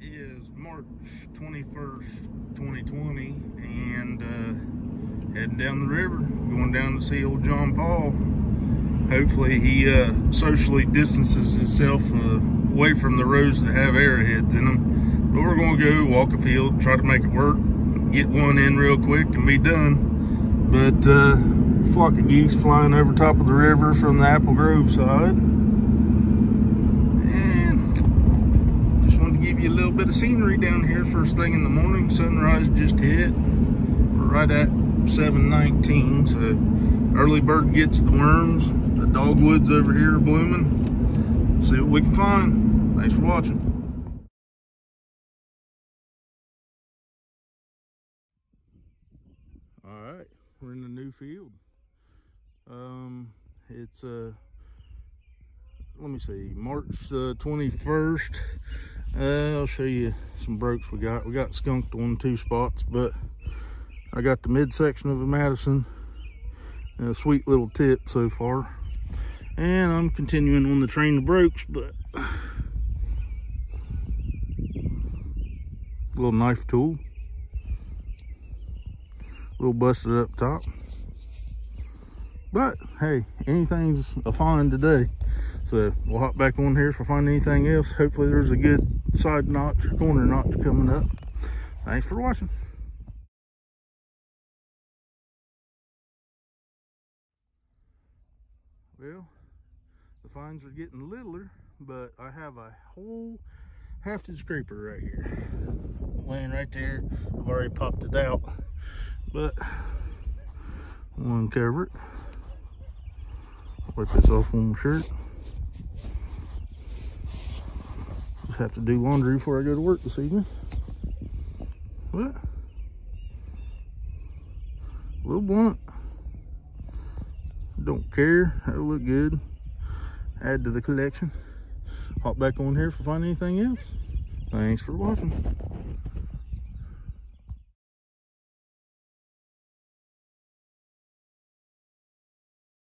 is March 21st, 2020, and uh, heading down the river, going down to see old John Paul. Hopefully, he uh, socially distances himself uh, away from the roads that have arrowheads in them. But we're going to go walk a field, try to make it work, get one in real quick, and be done. But uh, flock of geese flying over top of the river from the Apple Grove side. give you a little bit of scenery down here first thing in the morning. Sunrise just hit. Right at 719, so early bird gets the worms. The dogwoods over here are blooming. See what we can find. Thanks for watching. All right, we're in the new field. Um, it's uh, let me see, March uh, 21st. Uh, I'll show you some brokes we got. We got skunked on two spots, but I got the midsection of a Madison. A sweet little tip so far. And I'm continuing on the train of brokes, but little knife tool. Little busted up top. But hey, anything's a find today. So we'll hop back on here if I find anything else. Hopefully there's a good side notch, corner notch coming up. Thanks for watching. Well, the finds are getting littler, but I have a whole hafted scraper right here. Laying right there. I've already popped it out, but I'll uncover it. Wipe this off on my shirt. Just have to do laundry before I go to work this evening. What? A little blunt. Don't care. That'll look good. Add to the collection. Hop back on here if I find anything else. Thanks for watching.